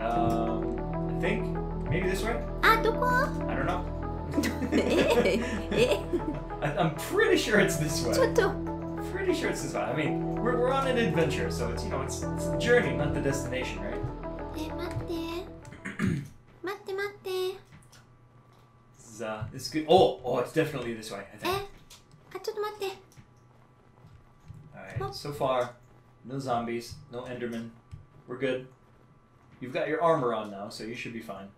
Um, I think maybe this way. あどこ I don't know. ええ I, I'm pretty sure it's this ちょ way. っと Pretty sure it's this way. I mean, we're, we're on an adventure, so it's you know it's it's the journey, not the destination, right? え待って待って待って This is uh, this is good. Oh, oh, it's definitely this way. I え think. あちょっと待って All right. So far, no zombies, no Enderman. We're good. You've got your armor on now, so you should be fine.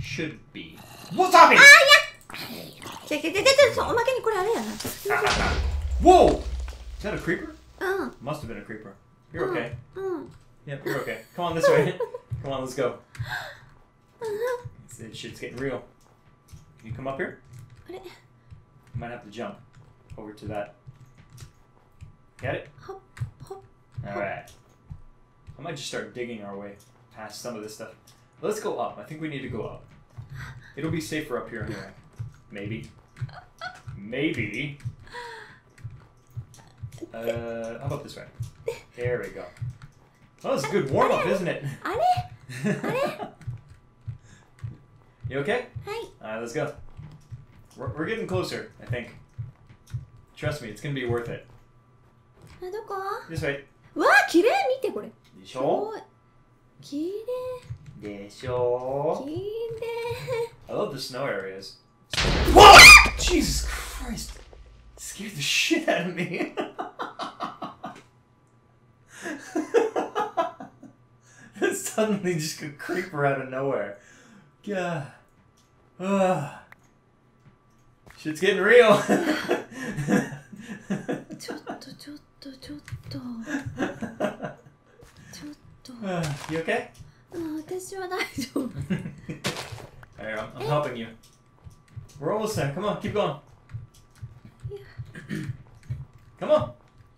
Should be. What zombie? ちょちょちょちょそうおまけにこれあれやな Whoa! Is that a creeper? うん Must have been a creeper. You're okay. うん Yep, you're okay. Come on this way. Come on, let's go. This shit's getting real. Can you come up here? あれ You might have to jump over to that. Get it? Alright. I might just start digging our way past some of this stuff. Let's go up. I think we need to go up. It'll be safer up here anyway. Maybe. Maybe. Uh, how about this way? There we go. Oh, was a good warm up, isn't it? you okay? Hi. Alright, let's go. We're, we're getting closer, I think. Trust me, it's gonna be worth it. あどこ This way. わあ綺麗見てこれでしすょごい綺麗でしょ綺麗 I love the snow areas. Whoa! Jesus Christ! Scared the shit out of me. That Suddenly just a creeper out of nowhere. Yeah. Ugh. Shit's getting real. ちょっとちょっとちょっとちょっと you okay? うん私は大丈夫 Alright, I'm, I'm helping you. We're almost there. Come on, keep going. Come on.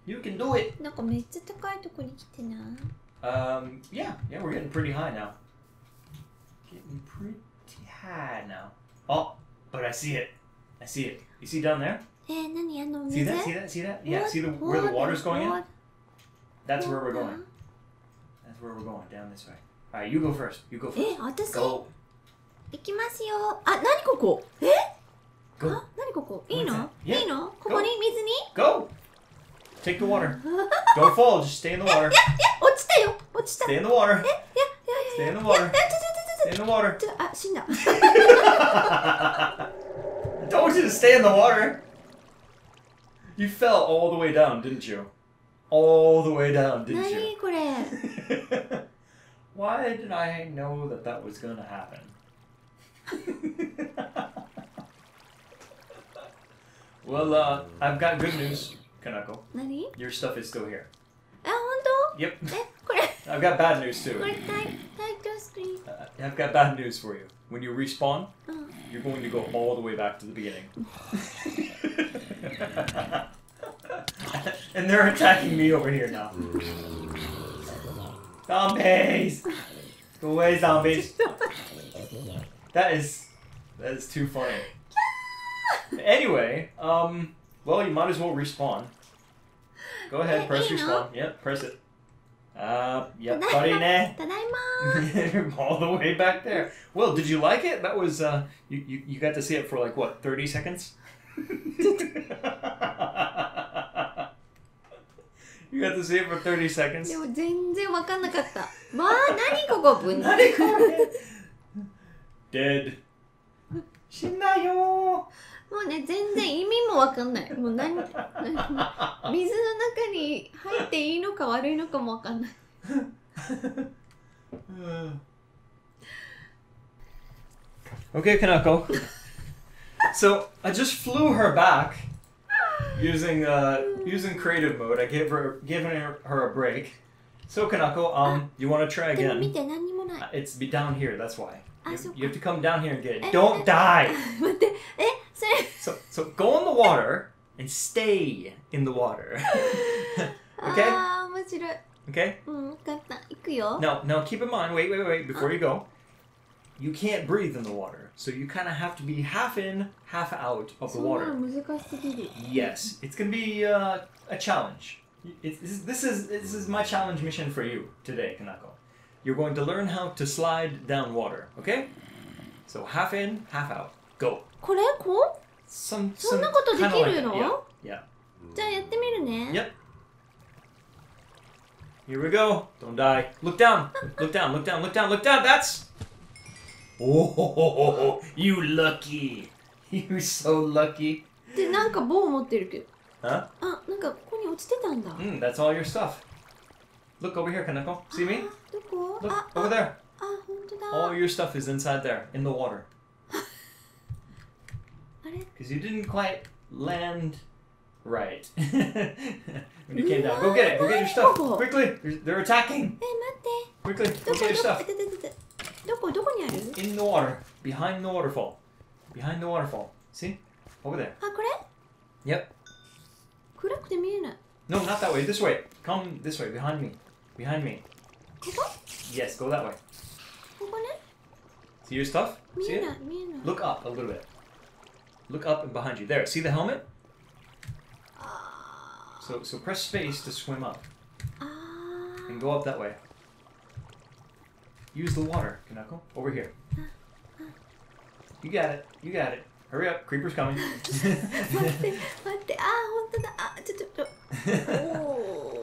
You can do it. なんかめっちゃ高いとこに来てない Um, yeah, yeah, we're getting pretty high now. Getting pretty high now. Oh, but I see it. I see it. You see down there? えー、何あの See 水 that? See that? See that? Yeah. What? See the where the water's going in? What? That's where we're What? going. That's where we're going. Down this way. All right, you go first. You go え first. 私 Go. 行きますよあ何ここえ Go. あ何ここいいの What's that? いいのここに水に Go. Take the water. Don't fall. Just stay in the water. 落ちたよ落ちた Stay in the water. いやいやい Stay や in the い water. やちょちょ Stay ちょ in the water. ちょちょあ死んだ I told you to stay in the water. You fell all the way down, didn't you? All the way down, didn't you? 何これ Why did I know that that was going to happen? well, uh, I've got good news, Kanako. 何 Your stuff is still here. あ本 Yep. 当えこれ I've got bad news こ too. れタイタイトスクリーン Uh, I've got bad news for you. When you respawn, うん you're going to go all the way back to the beginning. and they're attacking me over here now. Zombies! Go away, zombies! That is... That is too funny. anyway, um... Well, you might as well respawn. Go ahead, press respawn. Yep, press it. Uh, yep, buddy, ne. All the way back there. Well, did you like it? That was, uh, you, you, you got to see it for like, what, 30 seconds? You got to see it for thirty seconds. でも全然わかんなかったまあ何ここ何これ？Dead. 死んだよもうね全然意味もわかんないもう何何 水の中に入っていいのか悪いのかもわかんない okay, Kanako. So I just flew her back using uh, using creative mode. I gave her given her, her a break. So Kanako, um, you want to try でも見 again? て何にもない Uh, It's be down here. That's why. Ah, You, so- you have to come down here and get it. Eh, Don't eh. die. 待ってえそれ So so go in the water and stay in the water. okay. ああ面白い Okay. うん分かった行くよ Now, now keep in mind, wait, wait, wait, before you go, you can't breathe in the water. So you kind of have to be half in, half out of the そんな water. の難しすぎる Yes, it's going to be uh, a challenge. It's, this, this is this is my challenge mission for you today, Kanako. You're going to learn how to slide down water. Okay? So half in, half out. Go. これこ Some そん some なことで kinda き like る that. の Yeah. Yeah. じゃあやってみるね Yep. Here we go. Don't die. Look down. Look down. Look down. Look down. Look down. That's. Oh, you lucky. You so lucky. で、なんか棒持ってるけど。Huh? あ、なんかここに落ちてたんだ。Mm, that's all your stuff. Look over here, Kanako. See me? どこ Look, あ、over ah, あ、there. Ah, ah, your stuff is inside there, in the water. Because you didn't quite land right when you came down. Go get it. Go get your stuff. Quickly. They're, attacking. Eh, Quickly, Go get your stuff どこどこにある In the water, behind the waterfall. Behind the waterfall. See? Over there. あこれ Yep. 暗くて見えない No, not that way. This way. Come this way. Behind me. Behind me. ここ Yes, go that way. ここね See your stuff? 見 See え it? ない見えない Look up a little bit. Look up and behind you. There. See the helmet? あ So so press space to swim up あ and go up that way. Use the water, Kanako. Over here. You got it. You got it. Hurry up. Creeper's coming.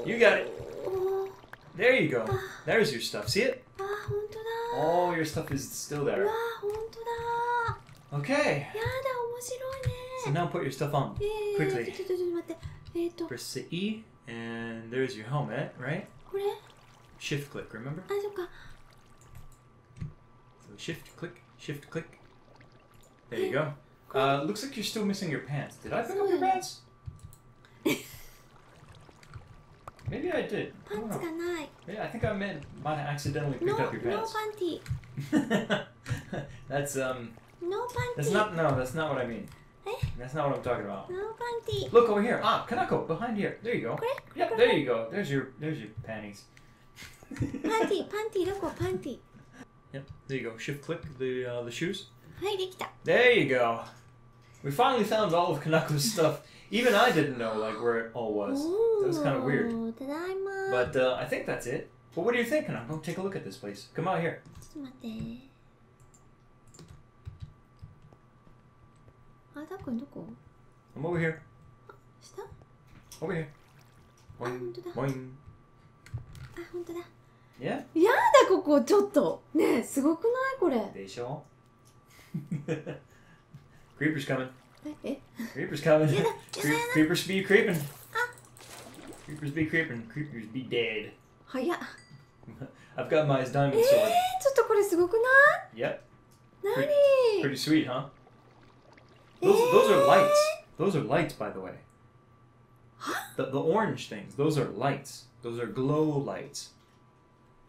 you got it. There you go. There's your stuff. See it? All your stuff is still there. Okay. So now put your stuff on. Quickly. Press the E, and there's your helmet, right? Shift click, remember? Shift, click, shift, click. There you go. Uh, looks like you're still missing your pants. Did I pick up your pants? Maybe I did. I. Yeah, I think I meant might have accidentally picked up your pants. No panty. that's um. No panty. That's not no. That's not what I mean. Eh? That's not what I'm talking about. No panty. Look over here. Ah, Kanako, behind here. There you go. Yep, there you go. There's your there's your panties. panty, panty, どこ panty. Yep. There you go. Shift click the uh, the shoes. There you go. We finally found all of Kanako's stuff. Even I didn't know like where it all was. That was kind of weird. But uh, I think that's it. But what do you think, Kanako? Take a look at this place. Come out here. I'm over here. Over here. Boing. Boing. あ本当だ Yeah. やだここちょっとねえすごくないこれ They show. Creepers coming. え Creepers coming. Yeah, Creep- yeah. creepers be creeping. Creepers be creeping. Creepers be dead. 早っ I've got my え diamond ー、ち sword. ょっとこれすごくな Yep. い何 Pretty sweet, huh? Those, those are lights. Those are lights, by the way. The, the orange things, those are lights. Those are glow lights.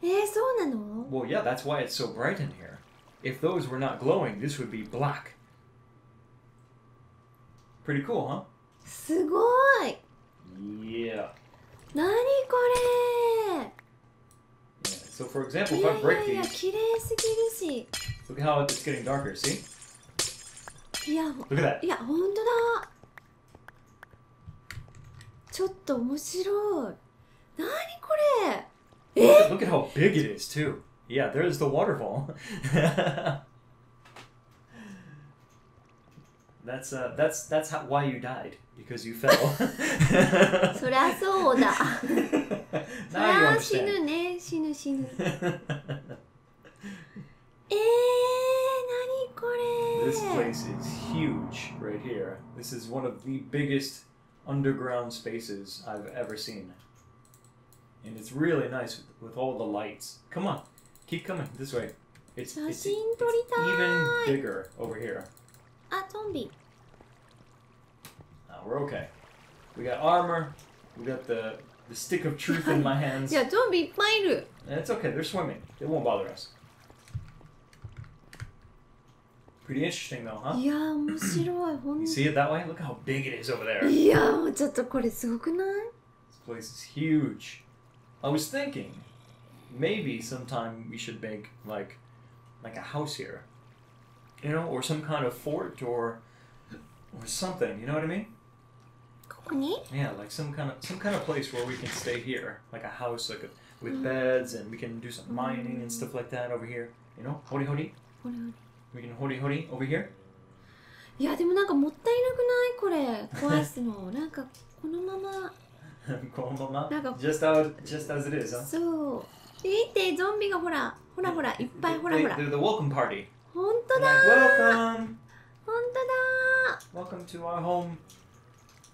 えー、そうなの Well, yeah, that's why it's so bright in here. If those were not glowing, this would be black. Pretty cool, huh? すごい Yeah. 何こ yeah. So, for example, れい if や I い break やいや these, 綺麗すぎる look at how it's getting darker. See? しいや Look at that. いや本当だちょっと面白い何これ Look, look at how big it is, too. Yeah, there's the waterfall. that's uh, that's that's how, why you died because you fell. そりゃそうだそり now you ゃ死 understand. ぬね死ぬ死ぬえー、何これ this place is huge right here. This is one of the biggest underground spaces I've ever seen. And it's really nice with, with all the lights. Come on, keep coming this way. It's, 写 it's 真撮りた even い bigger over here. あゾンビ Uh, we're okay. We got armor. We got the the stick of truth in my い hands. やゾンビいっぱいいる And it's okay. They're swimming. It won't bother us. Pretty interesting though, huh? いや面白いほん You see it that way? Look how big it is over there. いやもうちょっとこれすごくない This place is huge. I was thinking maybe sometime we should make like like a house here. You know, or some kind of fort or or something, you know what I mean? こ こに Yeah, like some kind of some kind of place where we can stay here, like a house, like a, with beds, and we can do some mining and stuff like that over here. You know, hori hori. これ We can hori hori over here. いやでもなんかもったいなくないこれ壊すのなんかこのまま Konbama. Naga- just out, just as it is, huh? そう見てゾンビがほらほらほらいっぱいほらほら They, are the welcome party. ほんと They're だ like, welcome, ほんと welcome to our home.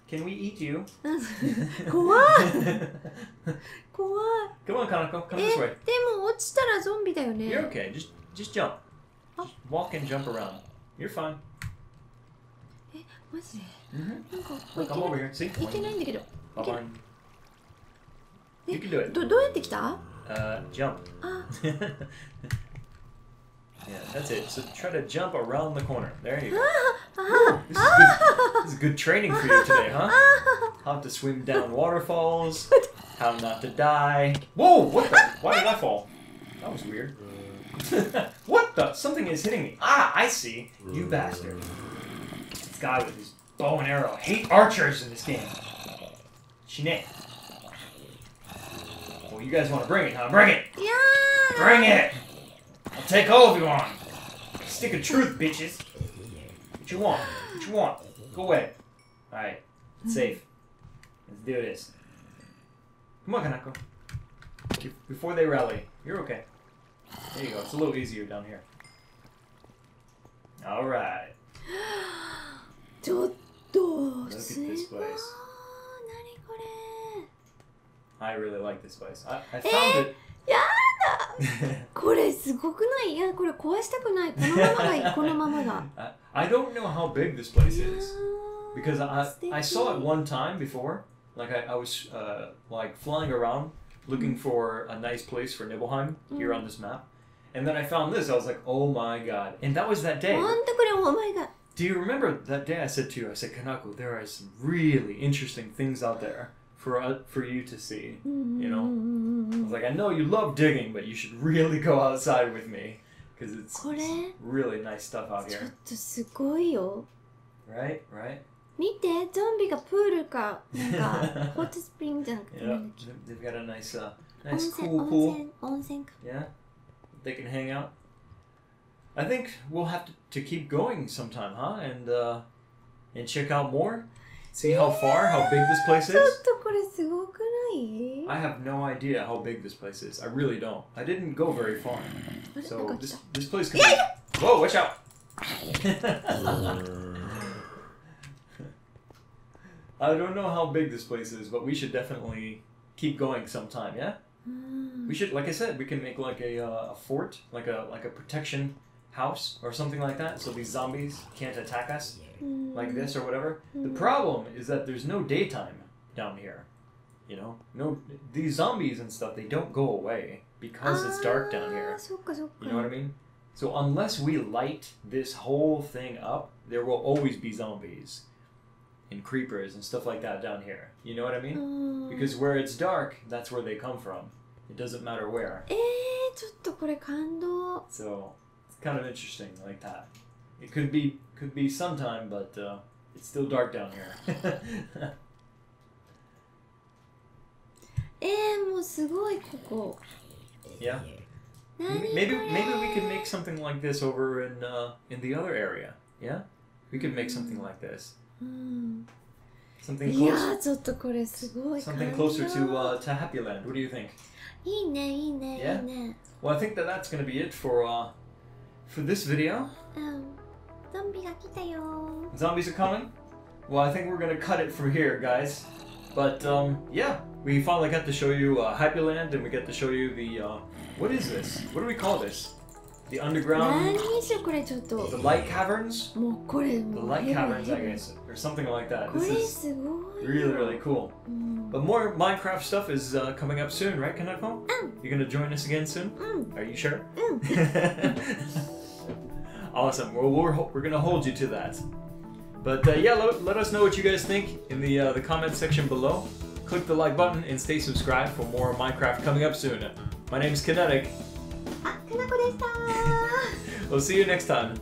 Can we eat you? だ怖い怖い Come on, Kanako, come え this で way. も落ちたらゾンビだよね You're okay. Just, just jump. Oh. Just walk and jump around. You're fine. マジで hmm なんかここいけないんだけど Bye bye. Eh, You can do it. どどうやって来た Uh, jump. あ yeah, that's it. So try to jump around the corner. There you go. あ This is good. This is good training for you today, huh? How to swim down waterfalls. How not to die. Whoa! What the? Why did I fall? That was weird. what the? Something is hitting me. Ah, I see. You bastard. This guy with his bow and arrow. I hate archers in this game. 死ね。Well, you guys want to bring it, huh? Bring it! Yeah! Bring it! I'll take all of you on. Stick of truth, bitches. What you want? What you want? Go away. Alright. It's safe. Let's do this. Come on, Kanako. Before they rally. You're okay. There you go. It's a little easier down here. Alright. Look at this place. 何これ I really like this place. I, I found it. やだこれすごくないいやこれ壊したくないこのままがいいこのままが I, I don't know how big this place いや is. ー because I, 素敵 I saw it one time before. Like I, I was uh, like flying around looking for a nice place for Nibelheim here on this map, and then I found this. I was like, oh my god! And that was that day. ほんとこれお前が Do you remember that day I said to you? I said, Kanako, there are some really interesting things out there for uh, for you to see. You know, I was like, I know you love digging, but you should really go outside with me because it's, これ it's really nice stuff out ちょっ here. とすごいよ Right? Right? 見てゾンビがプールかなんかホットスプリングじゃなくて Yeah, なんだっけ they- they've got a nice, uh, 温 nice 泉 cool 温 pool. 泉温泉か Yeah, they can hang out. I think we'll have to, to keep going sometime, huh? And uh, and check out more. See how far, how big this place is. I have no idea how big this place is. I really don't. I didn't go very far. So this this place can be... Whoa, watch out! I don't know how big this place is, but we should definitely keep going sometime, yeah? Hmm. We should, like I said, we can make like a, uh, a fort, like a like a protection house or something like that, so these zombies can't attack us うん like this or whatever. The problem is that there's no daytime down here. You know, no these zombies and stuff they don't go away because it's dark down あ here. ーそっかそっか You know what I mean? So unless we light this whole thing up, there will always be zombies and creepers and stuff like that down here. You know what I う mean? ん Because where it's dark, that's where they come from. It doesn't matter where. えー、ちょっとこれ感動 So it's kind of interesting like that. It could be could be sometime, but uh, it's still dark down here. えー、もうすごいここ yeah. 何こ Maybe れ maybe we could make something like this over in uh, in the other area. Yeah. We could make something like this. うん、 Something いや close. ーちょっとこれすごい感動 Something closer to uh, to Happy Land. What do you think? いいねいいね Yeah? いいね Well, I think that that's going to be it for uh, for this video. Zombies are coming? Well, I think we're gonna cut it from here, guys. But, um, yeah. We finally got to show you uh, Happyland, and we got to show you the, uh, what is this? What do we call this? The underground... the light caverns? The light caverns, I guess, or something like that. This is really, really cool. But more Minecraft stuff is uh, coming up soon, right, Kanako? You're gonna join us again soon? Are you sure? Awesome. Well, we're, we're going to hold you to that. But uh, yeah, let, let, us know what you guys think in the, uh, the comment section below. Click the like button and stay subscribed for more Minecraft coming up soon. My name is Kinetic. Ah, we'll see you next time.